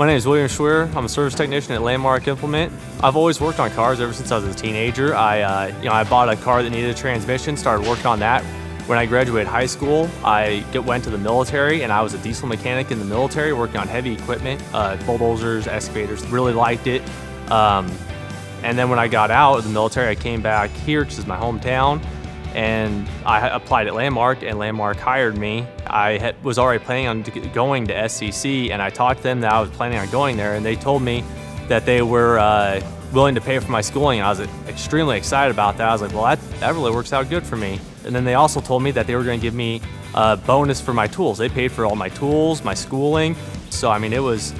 My name is William Schwer. I'm a service technician at Landmark Implement. I've always worked on cars ever since I was a teenager. I, uh, you know, I bought a car that needed a transmission, started working on that. When I graduated high school, I went to the military and I was a diesel mechanic in the military working on heavy equipment, uh, bulldozers, excavators, really liked it. Um, and then when I got out of the military, I came back here because it's my hometown and I applied at Landmark, and Landmark hired me. I had, was already planning on going to SCC, and I talked to them that I was planning on going there, and they told me that they were uh, willing to pay for my schooling, I was extremely excited about that. I was like, well, that, that really works out good for me. And then they also told me that they were going to give me a bonus for my tools. They paid for all my tools, my schooling. So I mean, it was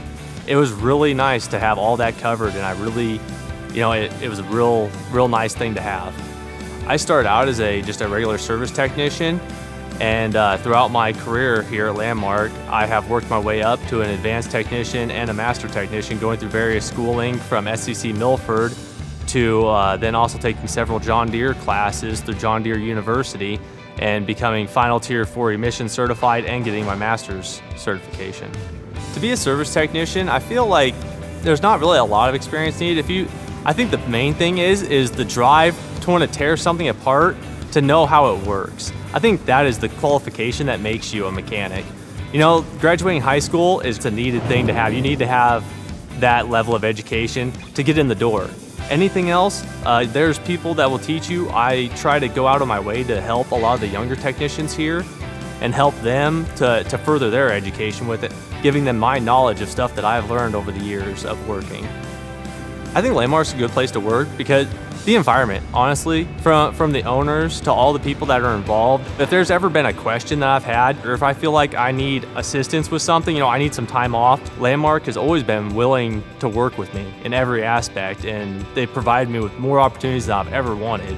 it was really nice to have all that covered, and I really, you know, it, it was a real real nice thing to have. I started out as a just a regular service technician, and uh, throughout my career here at Landmark, I have worked my way up to an advanced technician and a master technician, going through various schooling from SCC Milford to uh, then also taking several John Deere classes through John Deere University and becoming final tier 4 emission certified and getting my master's certification. To be a service technician, I feel like there's not really a lot of experience needed. If you, I think the main thing is is the drive want to tear something apart to know how it works. I think that is the qualification that makes you a mechanic. You know, graduating high school is a needed thing to have. You need to have that level of education to get in the door. Anything else, uh, there's people that will teach you. I try to go out of my way to help a lot of the younger technicians here and help them to, to further their education with it, giving them my knowledge of stuff that I've learned over the years of working. I think Landmark's a good place to work because the environment, honestly, from from the owners to all the people that are involved. If there's ever been a question that I've had, or if I feel like I need assistance with something, you know, I need some time off, Landmark has always been willing to work with me in every aspect, and they provide me with more opportunities than I've ever wanted.